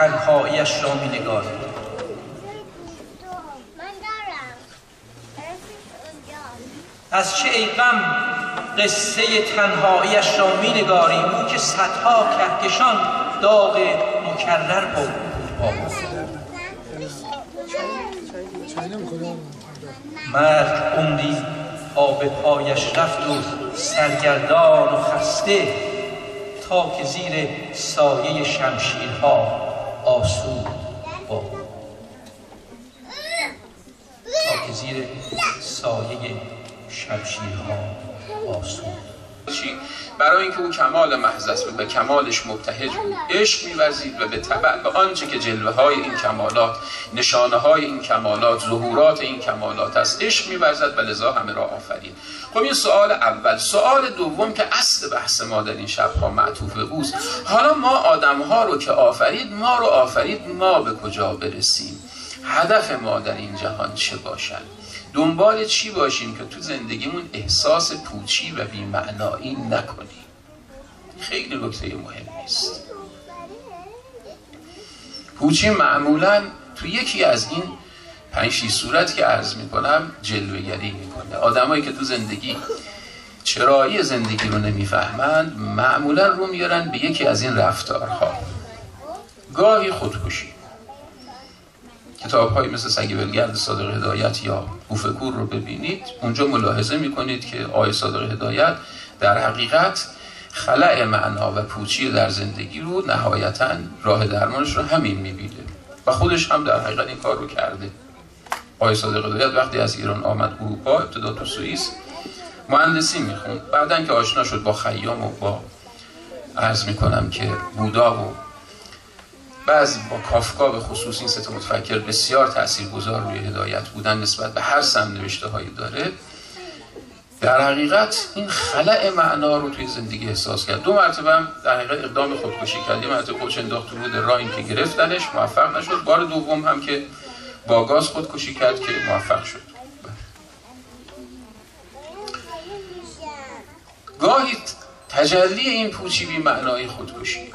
تنهایش را می نگاریم از چه ای غم قصه تنهایش را می نگاریم او که صدها کهکشان داغ مکرر بود مرگ عمری آب پایش رفت و سرگردان و خسته تا که زیر سایه شمشیرها آسود با تا که زیر سایه شمشیرها آسود. چی؟ برای اینکه او کمال محض است و به کمالش مبتهج بود. عشق میورزید و به تبع به آنچه که جلوه های این کمالات نشانه های این کمالات ظهورات این کمالات است عشق میورزد و لذا همه را آفرید. خب این سوال اول. سوال دوم که اصل بحث ما در این شبها معطوف به اوست. حالا ما آدم ها رو که آفرید ما رو آفرید ما به کجا برسیم؟ هدف ما در این جهان چه باشد؟ دنبال چی باشیم که تو زندگیمون احساس پوچی و بیمعنایی نکنیم؟ خیلی نکته مهمی است پوچی معمولا تو یکی از این پنج صورت که عرض می‌کنم جلوگری می‌کنه. آدمایی که تو زندگی چرایی زندگی رو نمی‌فهمند معمولا رو میارن به یکی از این رفتارها. گاهی خودکشی. کتاب های مثل سگی بلگرد صادق هدایت یا بوفکور رو ببینید. اونجا ملاحظه می‌کنید که آی صادق هدایت در حقیقت خلع معنا و پوچی در زندگی رو نهایتا راه درمانش رو همین می‌بینه و خودش هم در حقیقت این کار رو کرده. آی صادق هدایت وقتی از ایران آمد اروپا ابتدا تو سوئیس مهندسی می‌خوند. بعدا که آشنا شد با خیام و با عرض می‌کنم که بودا و بعضی با کافکا به خصوص این سه متفکر بسیار تاثیرگذار روی هدایت بودن نسبت به هر سم نوشته هایی داره. در حقیقت این خلع معنا رو توی زندگی احساس کرد. دو مرتبه هم در حقیقت اقدام خودکشی کرد. یه مرتبه خودش انداخت رود راین که گرفتنش موفق نشد. بار دوم هم که با گاز خودکشی کرد که موفق شد. گاهی تجلی این پوچی بی معنای خودکشی.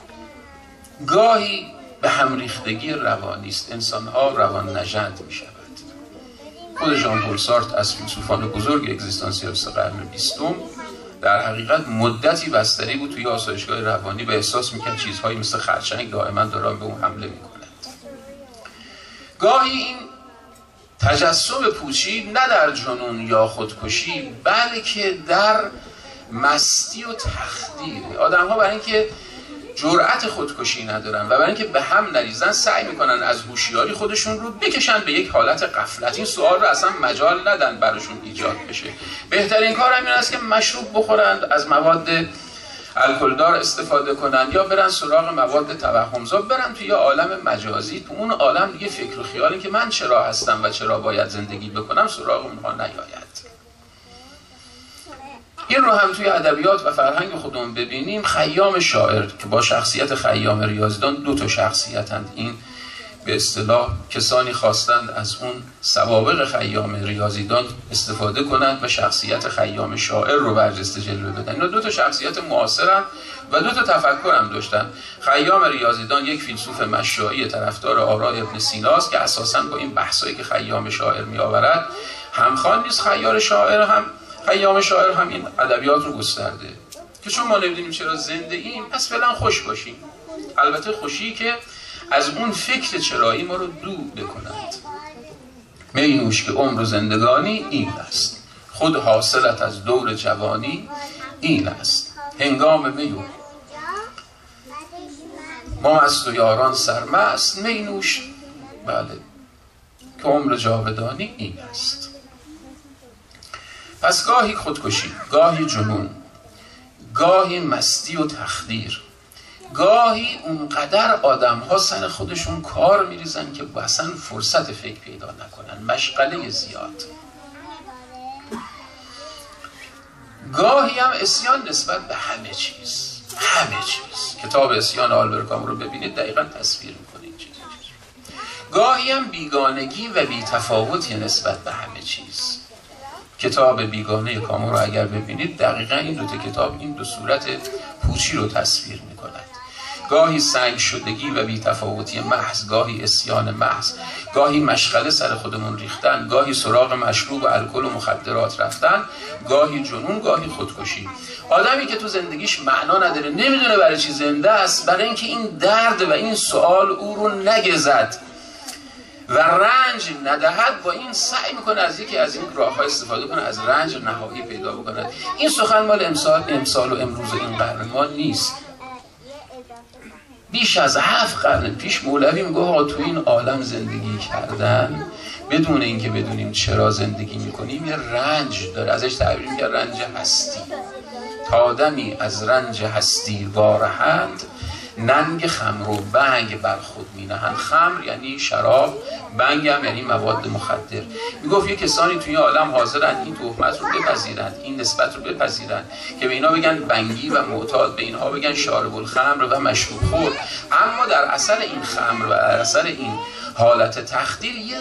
گاهی به همریختگی روانی است. انسان ها روان نژند می شود خود ژان پل سارت از فیلسوفان بزرگ اگزیستانسیالیست قرن بیستم در حقیقت مدتی بستری بود توی آسایشگاه روانی و احساس می‌کرد چیزهایی مثل خرچنگ دائما دارن به اون حمله می‌کنند. گاهی این تجسم پوچی نه در جنون یا خودکشی بلکه در مستی و تخدیر آدم ها برای اینکه جرأت خودکشی ندارن و برای اینکه به هم نریزن سعی می‌کنن از هوشیاری خودشون رو بکشن به یک حالت قفلت این سوال رو اصلا مجال ندن براشون ایجاد بشه. بهترین کار همین است که مشروب بخورند از مواد الکلدار استفاده کنند یا برن سراغ مواد توهمزا برن توی عالم مجازی. تو اون عالم دیگه فکر و خیالی که من چرا هستم و چرا باید زندگی بکنم سراغ اونها نیاید. این رو هم توی ادبیات و فرهنگ خودمون ببینیم خیام شاعر که با شخصیت خیام ریاضیدان دو تا شخصیتند. این به اصطلاح کسانی خواستند از اون سوابق خیام ریاضیدان استفاده کنند و شخصیت خیام شاعر رو برجسته جلوه بدن. اینا دو تا شخصیت معاصرن و دو تا تفکر هم داشتن. خیام ریاضیدان یک فیلسوف مشایی طرفدار آراء ابن سیناست که اساسا با این بحثایی که خیام شاعر می آورد همخوان نیست خیار شاعر هم خیام شاعر هم این ادبیات رو گسترده. که چون ما نمی‌دونیم چرا زنده ایم پس فعلا خوش باشیم. البته خوشی که از اون فکر چرایی ما رو دور بکنند مینوش که عمر زندگانی این است. خود حاصلت از دور جوانی این است. هنگام میو ما از و یاران سرمست مینوش بله که عمر جاودانی این است. پس گاهی خودکشی گاهی جنون گاهی مستی و تخدیر. گاهی اونقدر آدم ها سن خودشون کار میریزن که اصلا فرصت فکر پیدا نکنن مشغله زیاد. گاهی هم اسیان نسبت به همه چیز همه چیز. کتاب اسیان آلبرکام رو ببینید دقیقا تصویر می‌کنه این چیز گاهی هم بیگانگی و بیتفاوتی نسبت به همه چیز. کتاب بیگانه کامو رو اگر ببینید دقیقا این دو کتاب این دو صورت پوچی رو تصویر می‌کنند گاهی سنگ شدگی و بیتفاوتی محض گاهی اسیان محض. گاهی مشغله سر خودمون ریختن گاهی سراغ مشروب و الکل و مخدرات رفتن گاهی جنون گاهی خودکشی. آدمی که تو زندگیش معنا نداره نمی‌دونه برای چی زنده است برای اینکه این درد و این سوال او رو نگزد. و رنج ندهد با این سعی می‌کنه از یکی از این راه استفاده کنه از رنج نهایی پیدا بکنه. این سخن مال امسال امسال و امروز این قرن ما نیست. بیش از هفت قرن پیش مولوی میگه تو این عالم زندگی کردن بدون اینکه بدونیم چرا زندگی می‌کنیم یه رنج داره. ازش تعبیر میگه رنج هستی. تا آدمی از رنج هستی وارهند ننگ خمر و بنگ بر خود می نهند خمر یعنی شراب بنگ هم یعنی مواد مخدر. می گفت یه کسانی توی عالم حاضرند این تهمت رو بپذیرند این نسبت رو بپذیرند که به اینا بگن بنگی و معتاد به اینها بگن شارب الخمر و مشروب خور اما در اثر این خمر و در اثر این حالت تخدیر یه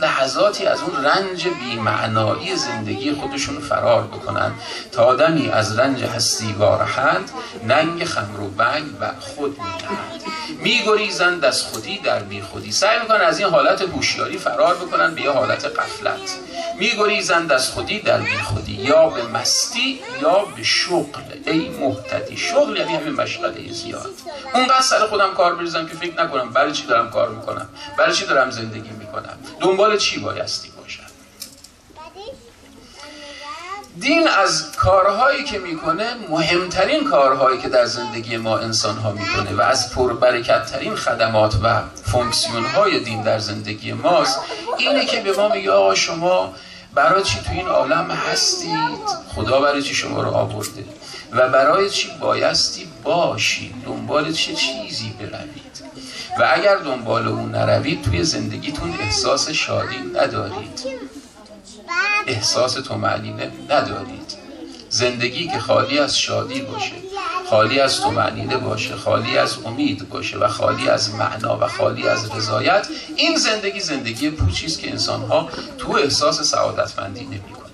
لحظاتی از اون رنج بیمعنایی زندگی خودشون فرار بکنن تا آدمی از رنج هستی وارهند ننگ خمر و بنگ بر خود می‌دهند میگریزند از خودی در بی خودی سعی می‌کنن از این حالت هوشیاری فرار بکنن به یه حالت قفلت میگریزند از خودی در بی خودی یا به مستی یا به شغل. ای محتدی شغل یعنی همین مشغله زیاد. اونقدر سر خودم کار بریزم که فکر نکنم برای چی دارم کار می‌کنم برای چی دارم زندگی می‌کنم. دنبال چی بایستی؟ دین از کارهایی که می‌کنه مهمترین کارهایی که در زندگی ما انسان ها می‌کنه و از پربرکتترین خدمات و فونکسیون های دین در زندگی ماست اینه که به ما میگه آقا شما برای چی تو این عالم هستید؟ خدا برای چی شما رو آورده؟ و برای چی بایستی باشید؟ دنبال چه چیزی بروید؟ و اگر دنبال اون نروید توی زندگیتون احساس شادی ندارید. احساس تومعنینه ندارید. زندگی که خالی از شادی باشه خالی از تومعنینه باشه خالی از امید باشه و خالی از معنا و خالی از رضایت این زندگی زندگی پوچی است که انسانها تو احساس سعادتمندی نمی‌کنه